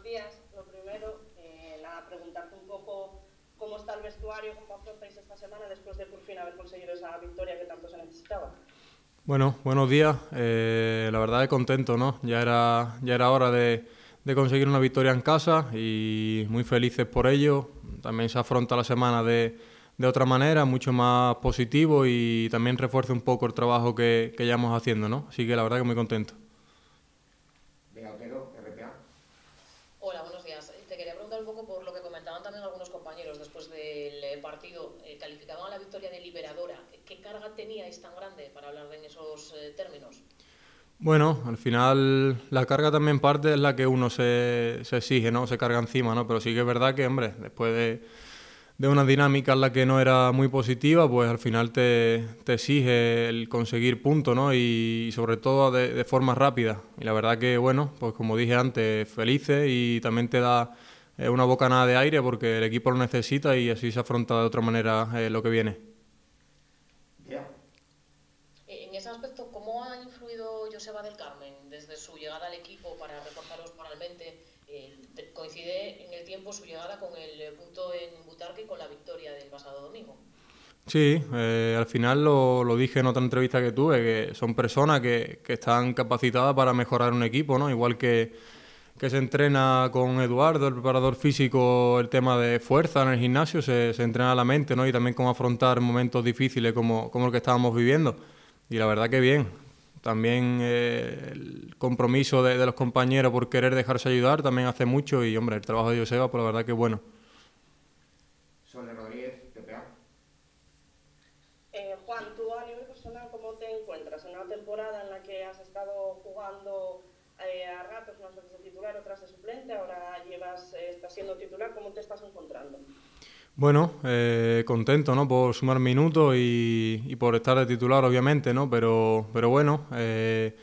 buenos días. Lo primero, eh, nada, preguntarte un poco cómo está el vestuario, cómo afrontáis esta semana después de por fin haber conseguido esa victoria que tanto se necesitaba. Bueno, buenos días. Eh, la verdad es contento, ¿no? Ya era, ya era hora de, de, conseguir una victoria en casa y muy felices por ello. También se afronta la semana de, de otra manera, mucho más positivo y también refuerza un poco el trabajo que, que llevamos haciendo, ¿no? Así que la verdad que muy contento. Partido eh, calificaban la victoria de liberadora. ¿Qué carga teníais tan grande para hablar en esos eh, términos? Bueno, al final la carga también parte es la que uno se, se, exige, ¿no? Se carga encima, ¿no? Pero sí que es verdad que, hombre, después de, de una dinámica en la que no era muy positiva, pues al final te, te exige el conseguir puntos, ¿no? Y, sobre todo de, de, forma rápida. Y la verdad que, bueno, pues como dije antes, felices y también te da es una bocanada de aire porque el equipo lo necesita y así se afronta de otra manera eh, lo que viene. Eh, en ese aspecto, ¿cómo ha influido Joseba del Carmen desde su llegada al equipo para reforzaros moralmente? Eh, coincide en el tiempo su llegada con el punto en Butarque y con la victoria del pasado domingo. Sí, al final lo, lo, dije en otra entrevista que tuve, que son personas que, que están capacitadas para mejorar un equipo, ¿no? Igual que que se entrena con Eduardo, el preparador físico, el tema de fuerza en el gimnasio, se, se entrena la mente, ¿no? Y también cómo afrontar momentos difíciles como, como el que estábamos viviendo. Y la verdad que bien. También eh, el compromiso de, de, los compañeros por querer dejarse ayudar también hace mucho y, hombre, el trabajo de Joseba, pues la verdad que es bueno. Sole Rodríguez, TPA. Eh, Juan, tú a nivel personal, ¿cómo te encuentras en una temporada en la que has estado jugando eh, a ratos unas veces de titular, otras de suplente, ahora llevas, eh, estás siendo titular, ¿cómo te estás encontrando? Bueno, eh, contento, ¿no? Por sumar minutos y, y, por estar de titular, obviamente, ¿no? Pero, pero bueno, eh,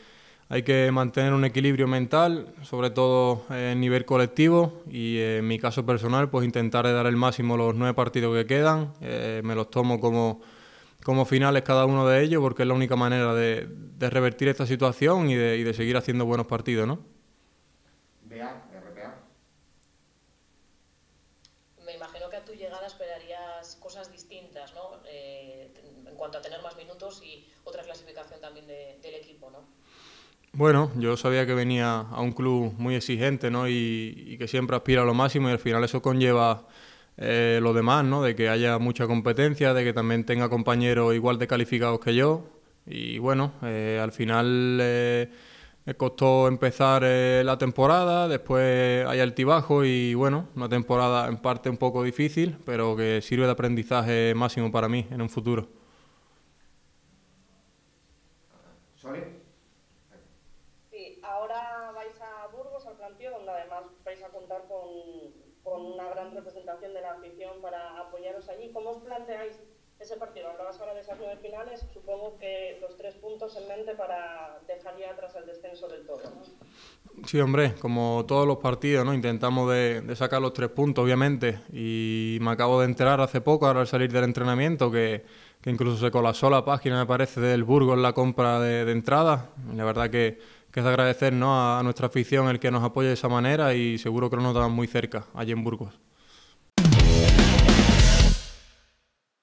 hay que mantener un equilibrio mental, sobre todo en nivel colectivo y en mi caso personal, pues intentar dar el máximo los nueve partidos que quedan. Eh, me los tomo como como finales cada uno de ellos, porque es la única manera de, de revertir esta situación y de, y de, seguir haciendo buenos partidos, ¿no? Vea, RPA. Me imagino que a tu llegada esperarías cosas distintas, ¿no? Eh, en cuanto a tener más minutos y otra clasificación también de, del equipo, ¿no? Bueno, yo sabía que venía a un club muy exigente, ¿no? Y, y que siempre aspira a lo máximo y al final eso conlleva eh, lo demás, ¿no? De que haya mucha competencia, de que también tenga compañeros igual de calificados que yo. Y bueno, eh, al final eh, me costó empezar eh, la temporada, después hay altibajo y bueno, una temporada en parte un poco difícil, pero que sirve de aprendizaje máximo para mí en un futuro. Sí, ahora vais a Burgos, al planteo, donde además vais a contar con, con una gran representación de la afición para apoyaros allí. ¿Cómo os planteáis ese partido? Hablabas ahora de esas nueve finales, supongo que los tres puntos en mente para dejar ya atrás el descenso del todo, ¿no? Sí, hombre, como todos los partidos, ¿no? Intentamos de, de, sacar los tres puntos, obviamente, y me acabo de enterar hace poco, ahora al salir del entrenamiento, que, que incluso se colapsó la página, me parece, del Burgos en la compra de, de entradas. La verdad que, que es de agradecer ¿no? a, nuestra afición el que nos apoye de esa manera y seguro que no nos dan muy cerca allí en Burgos.